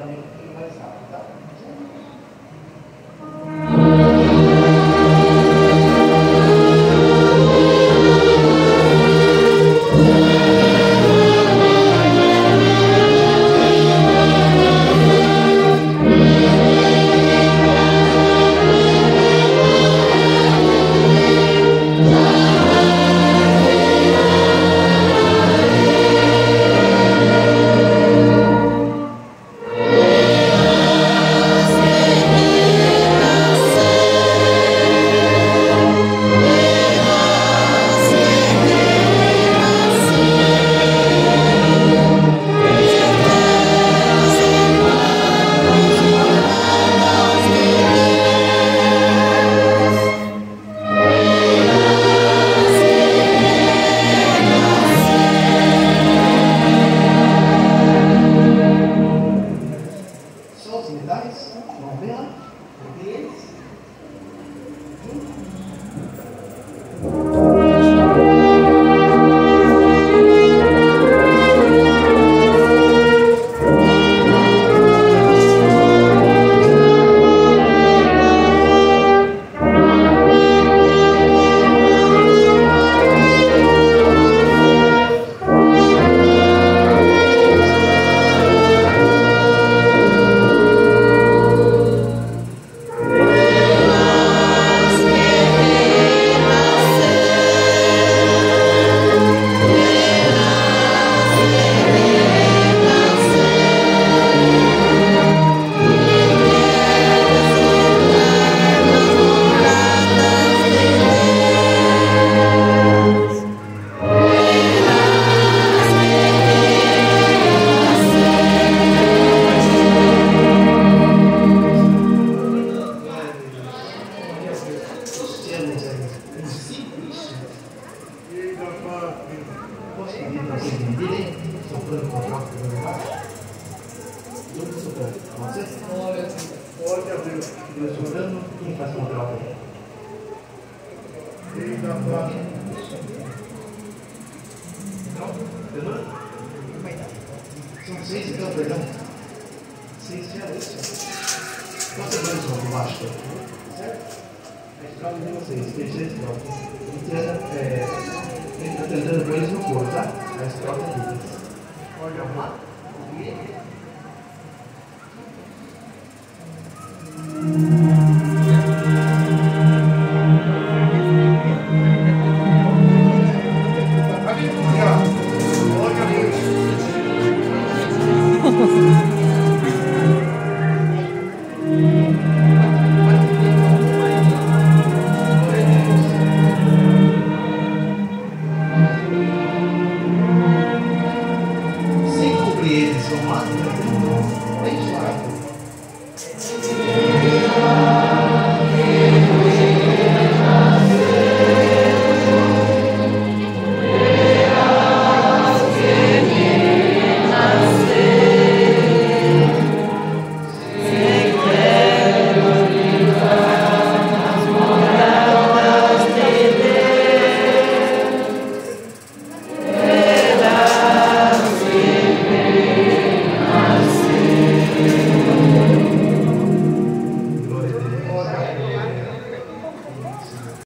económico. Pode abrir. Dois soprando, quem faz com o próprio? Eita, pá. Então, perdão? São seis então, perdão. Seis isso. Quantos sopranos são por baixo? Certo? A estrofe de vocês, terceira estrofe. Entra, é, entra cantando com no coro, tá? A estrofe é deles. Vamos abrir. lá? Tomado, deixai